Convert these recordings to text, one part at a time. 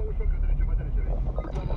pe ușor către ceva de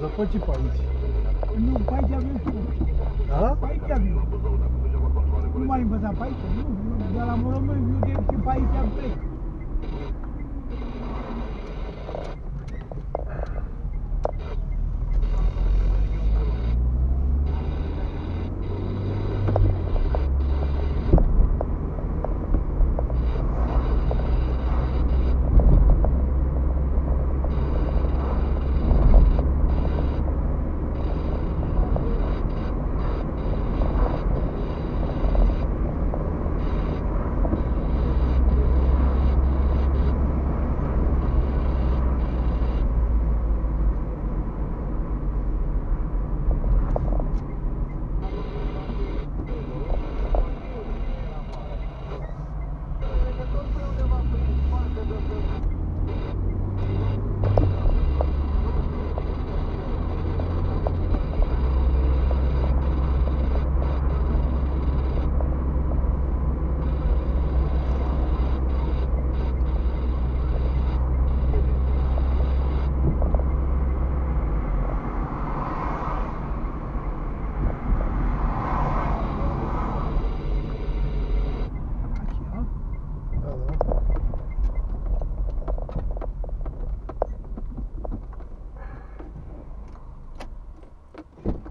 Să faci pe aici. Nu, pe aici avem și Da? Pe aici avem. Nu mai învățat pe aici, nu, nu, de la Moromân, eu de și pe aici am plec.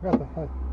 قطع حاجة